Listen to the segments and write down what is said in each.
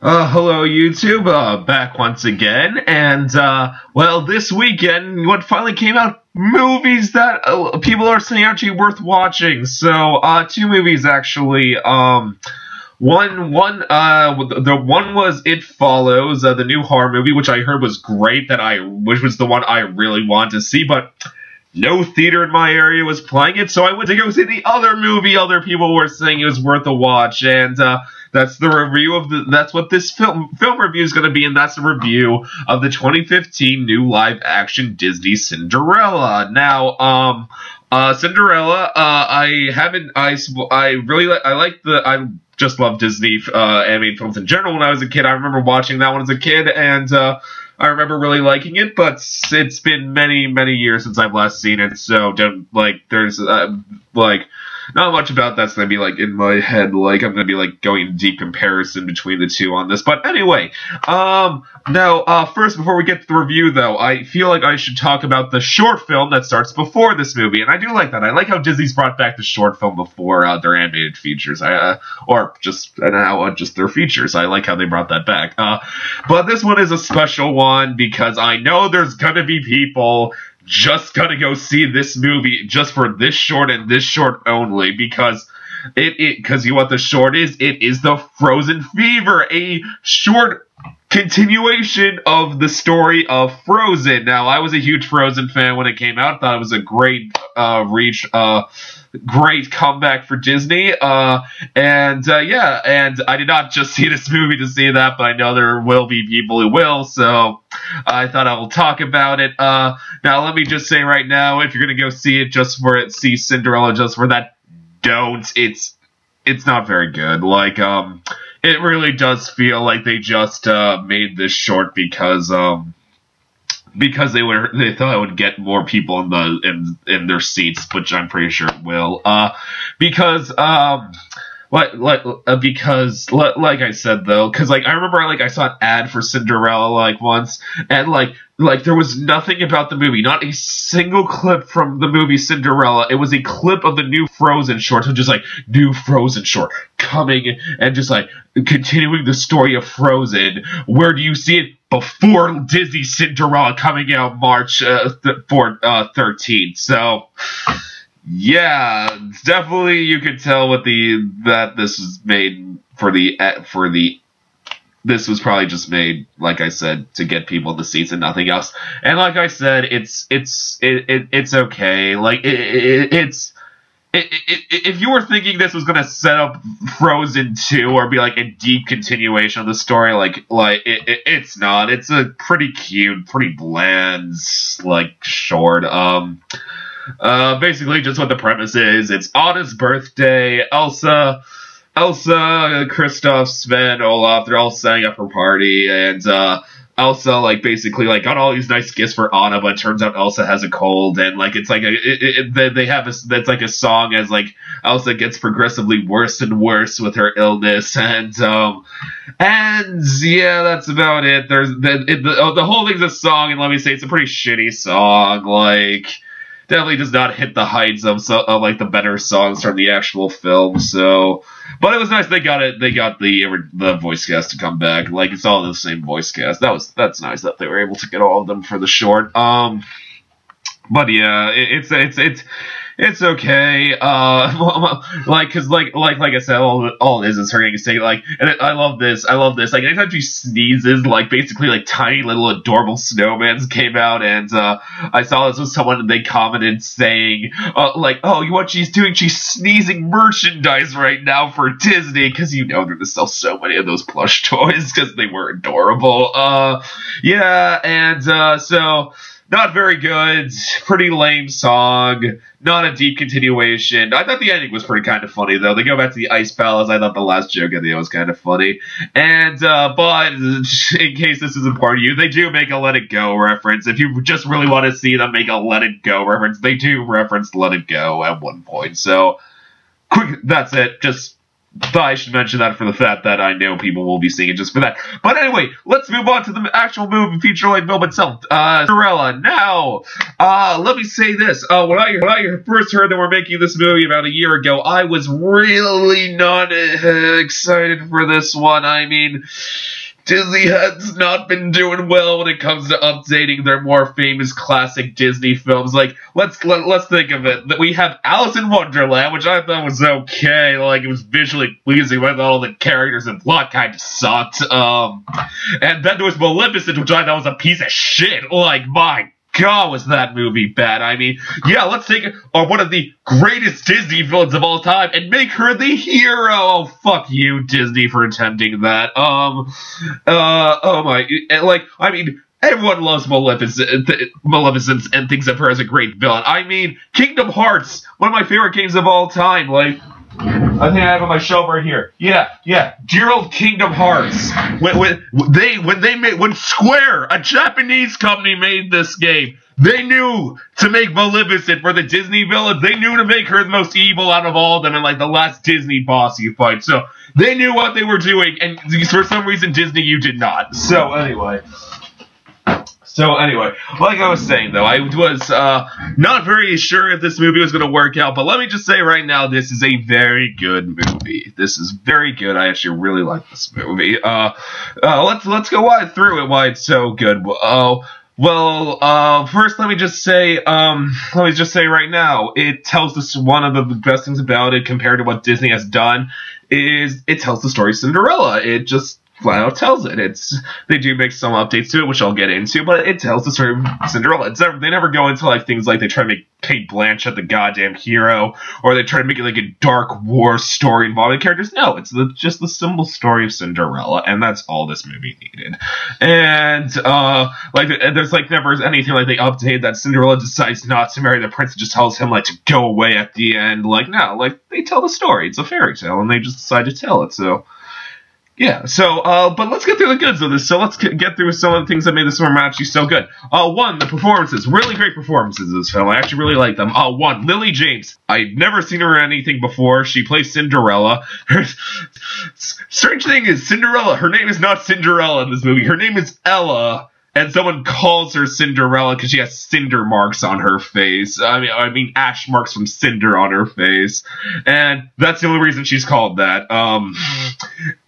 Uh, hello YouTube, uh, back once again, and, uh, well, this weekend, what finally came out, movies that uh, people are saying actually worth watching, so, uh, two movies actually, um, one, one, uh, the one was It Follows, the new horror movie, which I heard was great, that I, which was the one I really wanted to see, but no theater in my area was playing it, so I went to go see the other movie other people were saying it was worth a watch, and, uh, that's the review of the. That's what this film film review is going to be, and that's a review of the 2015 new live action Disney Cinderella. Now, um, uh, Cinderella. Uh, I haven't. I I really like. I like the. I just love Disney uh, animated films in general. When I was a kid, I remember watching that one as a kid, and uh, I remember really liking it. But it's been many, many years since I've last seen it, so don't like. There's uh, like not much about that's going to be like in my head. Like I'm going to be like going deep comparison between the two on this. But anyway, um, now uh, first before we get to the review though, I feel like I should talk about the short film that starts before this movie, and I do like that. I like how Disney's brought back the short film before uh, their animated features, I, uh, or just now uh, just their features. I like how they brought that back. Uh, but this one is a special one because I know there's gonna be people just gonna go see this movie just for this short and this short only because it it because you know what the short is it is the Frozen Fever a short continuation of the story of Frozen. Now I was a huge Frozen fan when it came out. Thought it was a great uh, reach. Uh, great comeback for Disney. Uh, and uh, yeah, and I did not just see this movie to see that, but I know there will be people who will. So I thought I will talk about it. Uh, now let me just say right now, if you're gonna go see it just for it, see Cinderella just for that, don't. It's it's not very good. Like um, it really does feel like they just uh, made this short because um because they were they thought it would get more people in the in in their seats, which I'm pretty sure it will. Uh, because um. Like, like, uh, because, like, like I said though, because like I remember, like I saw an ad for Cinderella like once, and like, like there was nothing about the movie, not a single clip from the movie Cinderella. It was a clip of the new Frozen short, so just like new Frozen short coming and just like continuing the story of Frozen. Where do you see it? Before Disney Cinderella coming out March uh, th- for uh, 13th. So yeah, definitely you could tell what the that this was made for the uh, for the this was probably just made like I said to get people in the seats and nothing else. And like I said, it's it's it, it it's okay. Like it, it, it's if you were thinking this was going to set up Frozen 2 or be like a deep continuation of the story, like like it, it, it's not. It's a pretty cute, pretty bland, like short. Um, uh, basically just what the premise is. It's Anna's birthday. Elsa, Elsa, Kristoff, Sven, Olaf, they're all setting up her party, and uh, Elsa like basically like got all these nice gifts for Anna, but turns out Elsa has a cold, and like it's like a it, it, they have a that's like a song as like Elsa gets progressively worse and worse with her illness, and um and yeah, that's about it. There's the it, the, oh, the whole thing's a song, and let me say it's a pretty shitty song, like definitely does not hit the heights of, so, of like the better songs from the actual film. So, but it was nice they got it. They got the the voice cast to come back. Like it's all the same voice cast. That was that's nice that they were able to get all of them for the short. Um, but yeah, it, it's it's it's it's okay. Uh, like, cause like, like, like I said, all, all it is is her getting sick. Like, and I love this. I love this. Like, anytime she sneezes, like, basically, like, tiny little adorable snowmans came out, and uh, I saw this with someone, and they commented saying, uh, like, oh, you what she's doing? She's sneezing merchandise right now for Disney, because you know they're gonna sell so many of those plush toys because they were adorable. Uh, yeah, and uh, so not very good, pretty lame song, not a deep continuation. I thought the ending was pretty kind of funny though. They go back to the Ice Palace. I thought the last joke at the end was kind of funny. And uh, but in case this isn't part of you, they do make a Let It Go reference. If you just really want to see them make a Let It Go reference, they do reference Let It Go at one point. So quick, that's it. Just I should mention that for the fact that I know people will be seeing it just for that. But anyway, let's move on to the actual movie feature length film itself. Uh, Cinderella. Now, uh, let me say this. Uh, when I when I first heard that we're making this movie about a year ago, I was really not uh, excited for this one. I mean. Disney has not been doing well when it comes to updating their more famous classic Disney films. Like, let's let, let us think of it. That we have Alice in Wonderland, which I thought was okay. Like, it was visually pleasing, but all the characters and plot kind of sucked. Um, and then there was Maleficent, which I thought was a piece of shit. Like, my God, was that movie bad? I mean, yeah, let's take uh, one of the greatest Disney villains of all time and make her the hero. Oh, fuck you, Disney, for attempting that. Um, uh, oh my, like, I mean, everyone loves Maleficent, Maleficent and thinks of her as a great villain. I mean, Kingdom Hearts, one of my favorite games of all time. Like, I think I have on my shelf right here. Yeah, yeah. Dear old Kingdom Hearts. When, when they when they made when Square, a Japanese company, made this game, they knew to make Maleficent for the Disney villains. They knew to make her the most evil out of all of them, and like the last Disney boss you fight. So they knew what they were doing, and for some reason Disney you did not. So anyway. So anyway, like I was saying though, I was uh, not very sure if this movie was going to work out, but let me just say right now, this is a very good movie. This is very good. I actually really like this movie. Uh, uh, let's let's go wide through it. Why it's so good. Oh. Well, uh, first let me just say, um, let me just say right now, it tells us one of the best things about it compared to what Disney has done is it tells the story of Cinderella. It just flat out tells it. It's they do make some updates to it, which I'll get into, but it tells the story of Cinderella. It's never, they never go into like things like they try to make Cate Blanchett the goddamn hero, or they try to make it like a dark war story involving characters. No, it's the, just the simple story of Cinderella, and that's all this movie needed. And uh, like there's like never anything like they update that Cinderella decides not to marry the prince and just tells him like to go away at the end. Like no, like they tell the story. It's a fairy tale, and they just decide to tell it. So yeah, so, uh, but let's get through the goods of this. So let's get through some of the things that made this actually so good. Uh, one, the performances. Really great performances in this film. I actually really like them. Uh, one, Lily James. I've never seen her in anything before. She plays Cinderella. Strange thing is, Cinderella, her name is not Cinderella in this movie. Her name is Ella and someone calls her Cinderella because she has cinder marks on her face. I mean, I mean ash marks from cinder on her face, and that's the only reason she's called that. Um,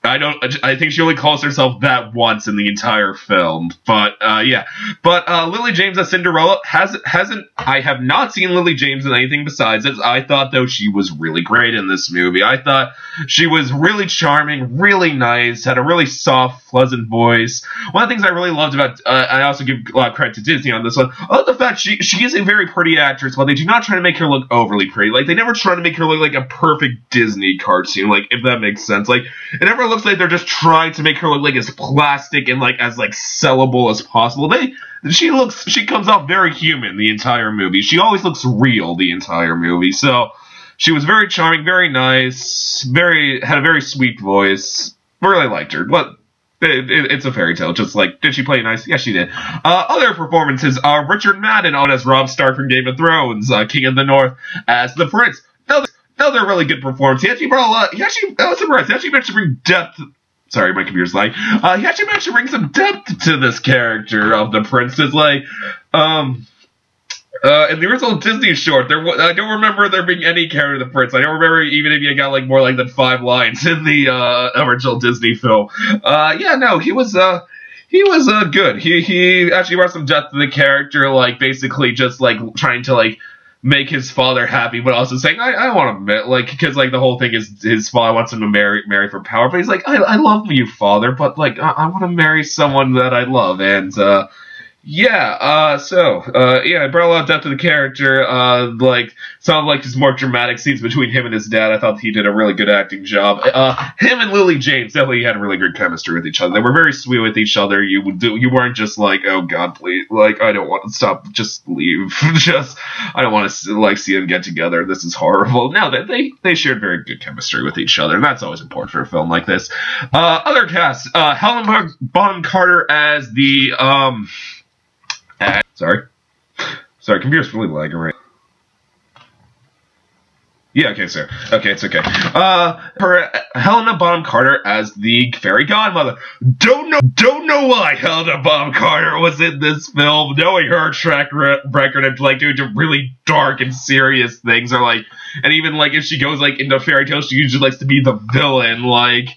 I don't. I think she only calls herself that once in the entire film. But uh, yeah, but uh, Lily James as Cinderella has hasn't. I have not seen Lily James in anything besides it. I thought though she was really great in this movie. I thought she was really charming, really nice, had a really soft, pleasant voice. One of the things I really loved about. Uh, I also give a lot of credit to Disney on this one. I love the fact she she is a very pretty actress, but they do not try to make her look overly pretty. Like they never try to make her look like a perfect Disney cartoon. Like if that makes sense. Like it never looks like they're just trying to make her look like as plastic and like as like sellable as possible. They she looks she comes off very human the entire movie. She always looks real the entire movie. So she was very charming, very nice, very had a very sweet voice. Really liked her. But it, it, it's a fairy tale. Just like, did she play nice? Yes, she did. Uh, other performances are Richard Madden on as Robb Stark from Game of Thrones, uh, King of the North as the Prince. Another, really good performance. He actually brought a lot. He actually, that was surprised. He actually managed to bring depth. Sorry, my computer's like. Uh, he actually managed to bring some depth to this character of the Prince. It's like, um, uh, in the original Disney short, there I don't remember there being any character of the prince. I don't remember even if he got like more like than five lines in the uh, original Disney film. Uh, yeah, no, he was uh, he was uh, good. He he actually brought some depth to the character, like basically just like trying to like make his father happy, but also saying I, I want to like because like the whole thing is his father wants him to marry marry for power, but he's like I, I love you, father, but like I, I want to marry someone that I love, and uh, yeah, uh, so, uh, yeah, it brought a lot of depth to the character, uh, like, some of, like, his more dramatic scenes between him and his dad, I thought he did a really good acting job. Uh, him and Lily James definitely had a really good chemistry with each other. They were very sweet with each other. You would do, you weren't just like, oh god, please, like, I don't want to stop, just leave. just, I don't want to, like, see them get together. This is horrible. No, they, they, they shared very good chemistry with each other, and that's always important for a film like this. Uh, other cast, uh, Helen Bonham Carter as the, um, Sorry. Sorry, computer's really lagging right Yeah, okay, sir. Okay, it's okay. Uh, her Helena Bonham Carter as the fairy godmother. Don't know, don't know why Helena Bonham Carter was in this film. Knowing her track record of like doing really dark and serious things, or like, and even like if she goes like into fairy tales, she usually likes to be the villain. Like,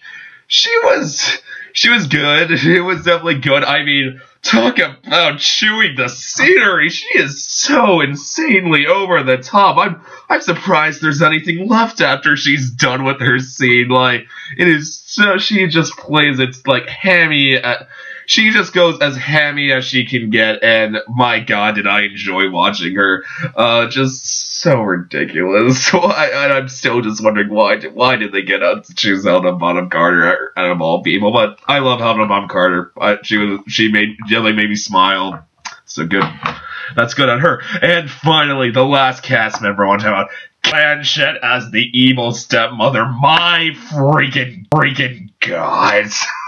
she was, she was good. It was definitely good. I mean Talk about chewing the scenery. She is so insanely over the top. I'm I'm surprised there's anything left after she's done with her scene. Like it is so she just plays it like hammy. At, she just goes as hammy as she can get, and my god, did I enjoy watching her. Uh, just so ridiculous. And I'm still just wondering why did, why did they get us to choose Helena Bonham Carter out of all people? But I love Helena Bonham Carter. I, she was she made really made me smile. So good. That's good on her. And finally, the last cast member I want to talk about. Blanchett as the evil stepmother. My freaking freaking god.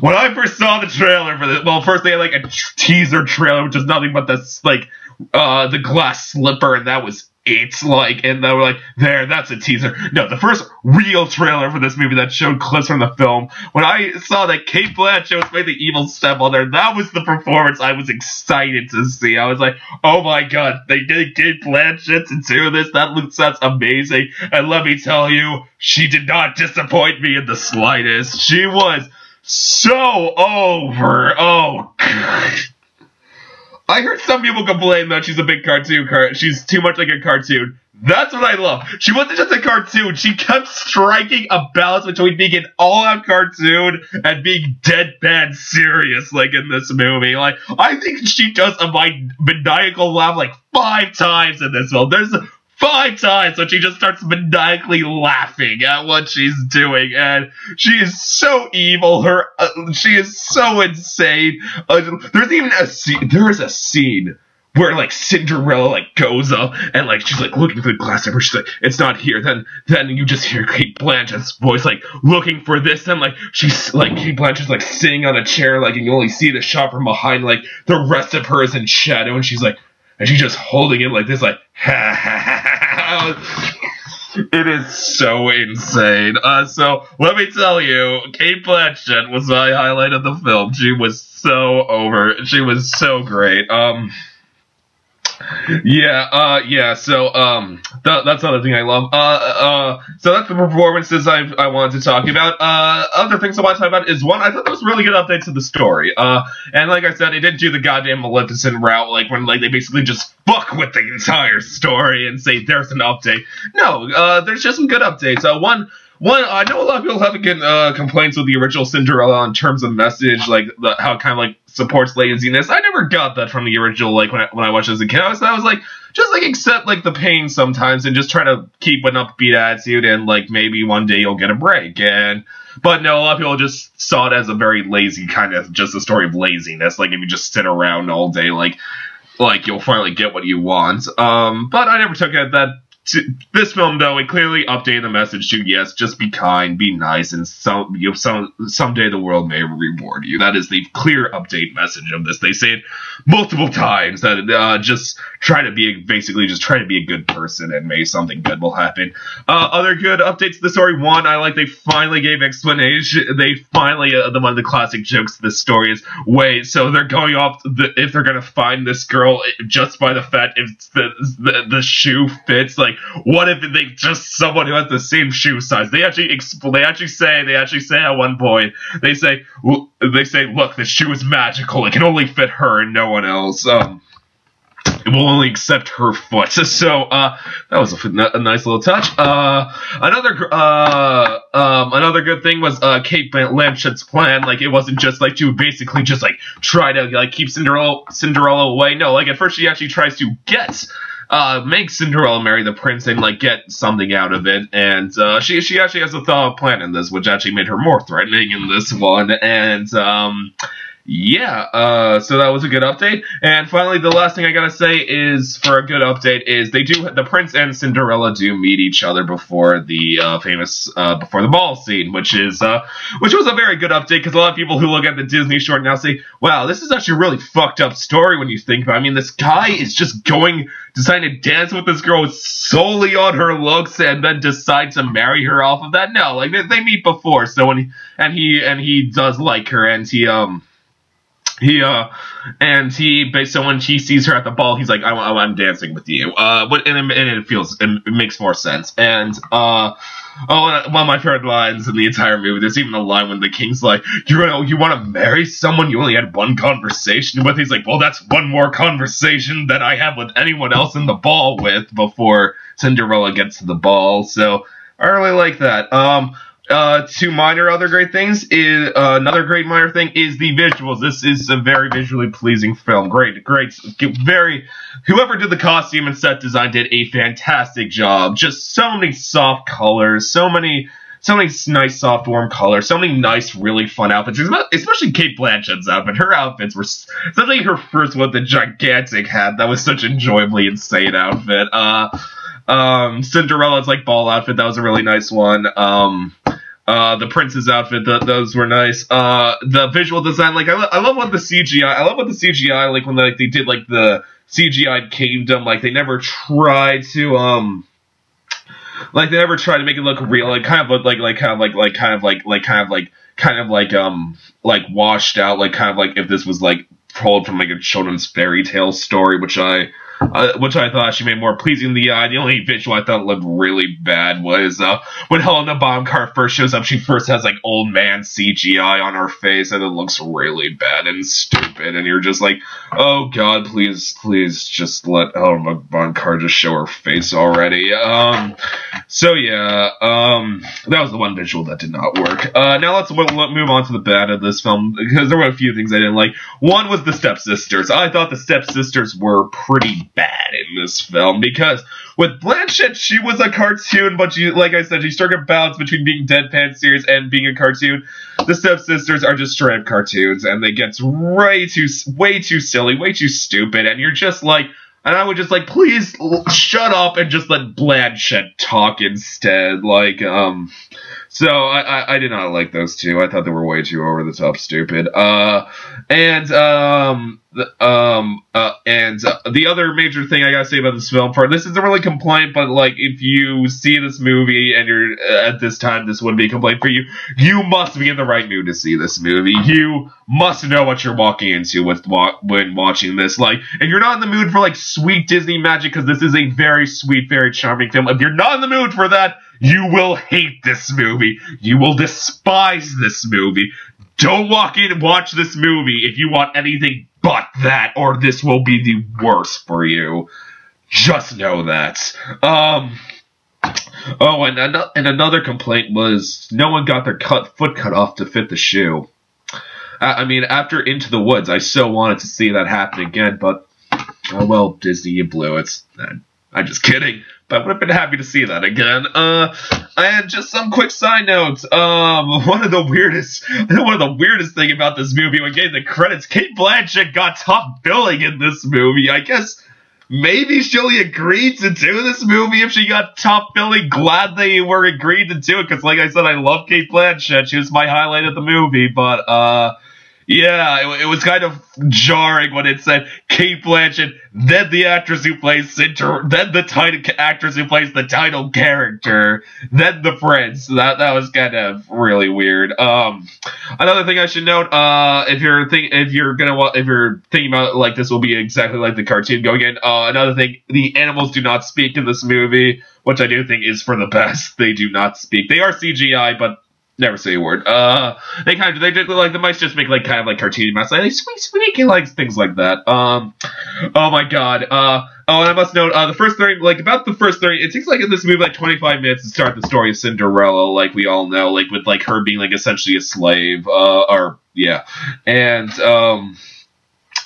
when I first saw the trailer for this, well, first they had like a teaser trailer, which is nothing but this like uh, the glass slipper, and that was it. Like, and they were like, there, that's a teaser. No, the first real trailer for this movie that showed clips from the film, when I saw that Cate Blanchett was playing the evil stepmother, that was the performance I was excited to see. I was like, oh my god, they did Cate Blanchett to do this. That looks that's amazing. And let me tell you, she did not disappoint me in the slightest. She was so over. Oh, god. I heard some people complain that she's a big cartoon. Car- she's too much like a cartoon. That's what I love. She wasn't just a cartoon. She kept striking a balance between being an all-out cartoon and being deadpan serious, like in this movie. Like, I think she does a maniacal laugh like five times in this film. There's five times when she just starts maniacally laughing at what she's doing, and she is so evil. Her, uh, she is so insane. Uh, there's even a scene. There is a scene where like Cinderella like goes up and like she's like looking for the glass slipper. She's like, it's not here. Then then you just hear Cate Blanchett's voice like looking for this. And like she's like Cate Blanchett's like sitting on a chair like and you only see the shot from behind. Like the rest of her is in shadow and she's like and she's just holding it like this, like ha ha ha. It is so insane. Uh, so let me tell you, Cate Blanchett was my highlight of the film. She was so over. She was so great. Um, yeah, uh, yeah. So, um, th- that's another thing I love. Uh, uh, so that's the performances I I wanted to talk about. Uh, other things I want to talk about is one. I thought there was really good update to the story. Uh, and like I said, it didn't do the goddamn Maleficent route, like when like they basically just fuck with the entire story and say there's an update. No, uh, there's just some good updates. Uh, one one, I know a lot of people have again uh, complaints with the original Cinderella in terms of message, like the, how it kind of like supports laziness. I never got that from the original, like when I, when I watched as a kid. I was, I was like, just like accept like the pain sometimes and just try to keep an upbeat attitude and like maybe one day you'll get a break. And but no, a lot of people just saw it as a very lazy kind of just a story of laziness. Like if you just sit around all day, like like you'll finally get what you want. Um, but I never took it that this film though it clearly updated the message to yes just be kind be nice and some you know, some someday the world may reward you. That is the clear update message of this. They say it multiple times that uh, just try to be basically just try to be a good person and maybe something good will happen. Uh, other good updates to the story. One i like they finally gave explanation they finally uh, the one of the classic jokes of this story is wait so they're going off the, if they're gonna find this girl just by the fact if the, the, the shoe fits like like, what if they just someone who has the same shoe size? They actually exp- they actually say they actually say at one point they say they say look the shoe is magical it can only fit her and no one else. Um, it will only accept her foot. So uh, that was a, a, nice little touch. Uh, another uh, um, another good thing was uh, Cate Blanchett's plan. Like it wasn't just like to basically just like try to like keep Cinderella Cinderella away. No, like at first she actually tries to get uh, make Cinderella marry the prince and like get something out of it. And uh, she she actually has a thought plan in this, which actually made her more threatening in this one. And um, yeah, uh, so that was a good update. And finally, the last thing I gotta say is for a good update is they do the prince and Cinderella do meet each other before the uh, famous uh, before the ball scene, which is uh, which was a very good update because a lot of people who look at the Disney short now say, "Wow, this is actually a really fucked up story when you think about." it. I mean, this guy is just going deciding to dance with this girl solely on her looks and then decide to marry her off of that. No, like they, they meet before, so when he and he and he does like her and he um he uh and he based so when she sees her at the ball he's like I, i'm dancing with you. Uh but and, and it feels it makes more sense. And uh oh one of my favorite lines in the entire movie there's even a line when the king's like you know you want to marry someone you only had one conversation with? He's like well that's one more conversation that i have with anyone else in the ball with before cinderella gets to the ball. So i really like that. Um uh, two minor other great things is uh, another great minor thing is the visuals. This is a very visually pleasing film. Great, great, very. Whoever did the costume and set design did a fantastic job. Just so many soft colors, so many. So many nice, soft, warm colors. So many nice, really fun outfits. Especially Cate Blanchett's outfit. Her outfits were, especially her first one, the gigantic hat. That was such enjoyably insane outfit. Uh, um, Cinderella's like ball outfit. That was a really nice one. Um, uh, the prince's outfit, those were nice. Uh, the visual design, like I, lo- I love what the CGI, I love what the CGI, like when they, like they did like the CGI kingdom, like they never tried to um, like they never tried to make it look real, like kind of like like kind of like like kind of like like kind of like kind of like um like washed out, like kind of like if this was like told from like a children's fairy tale story, which I uh, which I thought she made more pleasing the eye. The only visual I thought looked really bad was uh, when Helena Bonham Carter first shows up. She first has like old man CGI on her face, and it looks really bad and stupid. And you're just like, oh god, please, please, just let Helena Bonham Carter just show her face already. Um, so yeah, um, that was the one visual that did not work. Uh, now let's move on to the bad of this film because there were a few things I didn't like. One was the stepsisters. I thought the stepsisters were pretty bad in this film because with Blanchett, she was a cartoon, but she, like I said, she struck a balance between being deadpan serious and being a cartoon. The stepsisters are just straight up cartoons, and they get way too, way too silly, way too stupid, and you're just like, and I would just like, please shut up and just let Blanchett talk instead. Like, um, so I, I, I, did not like those two. I thought they were way too over the top stupid. Uh, and um, um, uh, and uh, the other major thing I gotta say about this film, part this isn't really a complaint, but like if you see this movie and you're uh, at this time, this wouldn't be a complaint for you. You must be in the right mood to see this movie. You must know what you're walking into with when watching this. Like, and you're not in the mood for like sweet Disney magic because this is a very sweet, very charming film. If you're not in the mood for that, you will hate this movie. You will despise this movie. Don't walk in and watch this movie if you want anything but that, or this will be the worst for you. Just know that. Um. Oh, and and another complaint was no one got their cut foot cut off to fit the shoe. I mean, after Into the Woods, I so wanted to see that happen again, but oh well, Disney, you blew it. I'm just kidding, but would have been happy to see that again. Uh, and just some quick side notes. Um, one of the weirdest, one of the weirdest thing about this movie when getting the credits, Cate Blanchett got top billing in this movie. I guess maybe she only agreed to do this movie if she got top billing. Glad they were agreed to do it because, like I said, I love Cate Blanchett. She was my highlight of the movie, but uh yeah, it, it, was kind of jarring when it said Cate Blanchett, then the actress who plays Cinder, then the title actress who plays the title character, then the prince. That that was kind of really weird. Um, another thing I should note, uh, if you're think if you're gonna if you're thinking about like this will be exactly like the cartoon going in. Uh, another thing, the animals do not speak in this movie, which I do think is for the best. They do not speak. They are CGI, but Never say a word. Uh, they kind of they did like the mice just make like kind of like cartoony mice, like sweet sweet like things like that. Um, oh my god. Uh, oh, and I must note, uh, the first thirty, like about the first thirty, it takes like in this movie like twenty five minutes to start the story of Cinderella, like we all know, like with like her being like essentially a slave, uh, or yeah, and um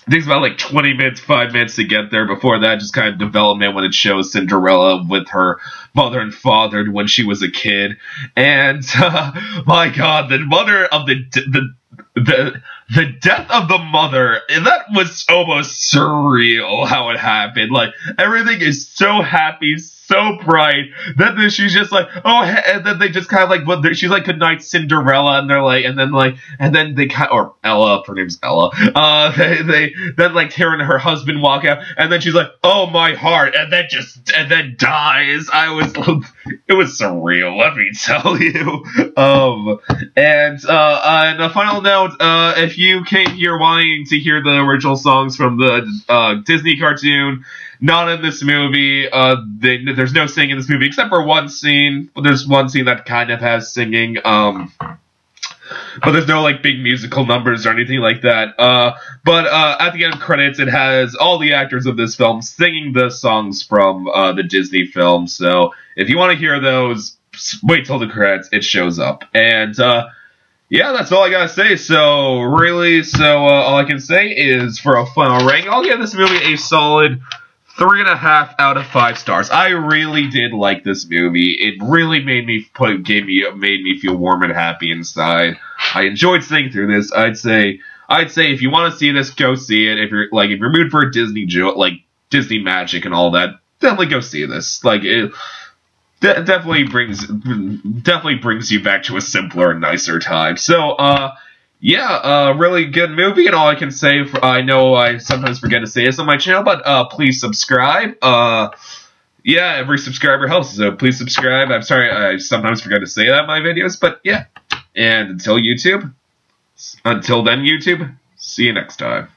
it takes about like 20 minutes, 5 minutes to get there. Before that, just kind of development when it shows Cinderella with her mother and father when she was a kid. And uh, my god, the mother of the the the the death of the mother that was almost surreal how it happened like everything is so happy so bright that then she's just like oh and then they just kind of like well she's like good night cinderella and they're like and then like and then they kind or ella her name's ella. Uh they, they then like her and her husband walk out and then she's like oh my heart and then just and then dies. I was it was surreal let me tell you. Um and uh and a final note uh if you came here wanting to hear the original songs from the uh disney cartoon not in this movie. Uh, they, there's no singing in this movie except for one scene. There's one scene that kind of has singing. Um, but there's no like big musical numbers or anything like that. Uh, but uh, at the end of credits, it has all the actors of this film singing the songs from uh, the Disney film. So if you want to hear those, wait till the credits. It shows up, and uh, yeah, that's all I gotta say. So really, so uh, all I can say is for a final rank, I'll give this movie a solid three and a half out of five stars. I really did like this movie. It really made me put gave me made me feel warm and happy inside. I enjoyed sitting through this. I'd say I'd say if you want to see this, go see it. If you're like if you're mood for a Disney jo- like Disney magic and all that, definitely go see this. Like it de- definitely brings definitely brings you back to a simpler and nicer time. So uh yeah, uh, really good movie, and all I can say, for, I know I sometimes forget to say this on my channel, but uh, please subscribe. Uh, yeah, every subscriber helps, so please subscribe. I'm sorry, I sometimes forget to say that in my videos, but yeah. And until YouTube, until then, YouTube, see you next time.